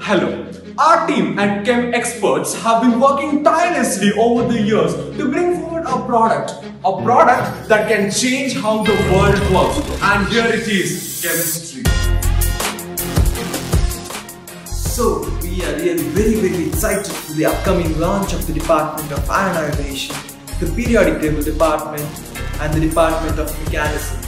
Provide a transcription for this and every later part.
Hello. Our team at Chem Experts have been working tirelessly over the years to bring forward a product, a product that can change how the world works. And here it is, chemistry. So, we are really very very excited for the upcoming launch of the Department of Ionization, the Periodic Table Department, and the Department of Mechanism.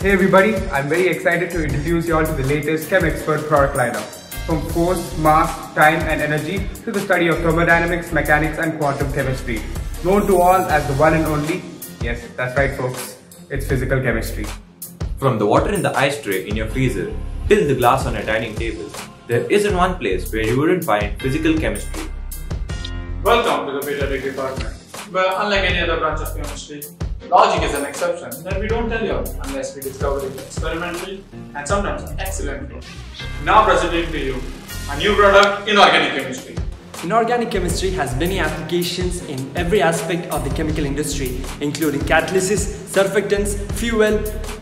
Hey everybody, I'm very excited to introduce you all to the latest Chem Expert product lineup. From force, mass, time and energy to the study of thermodynamics, mechanics and quantum chemistry. Known to all as the one and only, yes, that's right folks, it's physical chemistry. From the water in the ice tray in your freezer till the glass on a dining table, there isn't one place where you wouldn't find physical chemistry. Welcome to the periodic department. But unlike any other branch of chemistry, logic is an exception that we don't tell you unless we discover it experimentally and sometimes excellently. Now presenting to you a new product in organic chemistry. Inorganic chemistry has many applications in every aspect of the chemical industry, including catalysis, surfactants, fuel,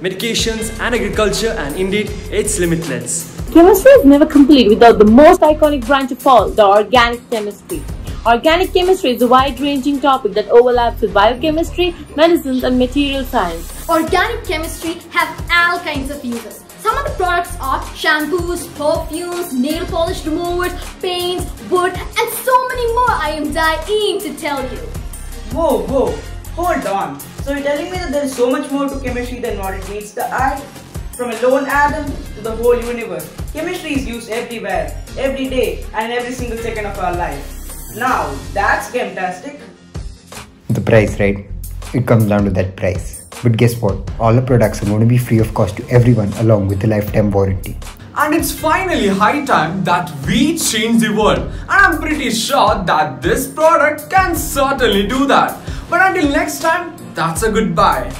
medications, and agriculture, and indeed, it's limitless. Chemistry is never complete without the most iconic branch of all, the organic chemistry. Organic chemistry is a wide-ranging topic that overlaps with biochemistry, medicines and material science. Organic chemistry have all kinds of uses. Some of the products are shampoos, perfumes, nail polish removers, paints, wood and so many more I am dying to tell you. Whoa, whoa, hold on. So you're telling me that there is so much more to chemistry than what it meets the eye? From a lone atom to the whole universe, chemistry is used everywhere, every day and every single second of our life. Now, that's fantastic. The price, right? It comes down to that price. But guess what? All the products are going to be free of cost to everyone along with a lifetime warranty. And it's finally high time that we change the world. And I'm pretty sure that this product can certainly do that. But until next time, that's a goodbye.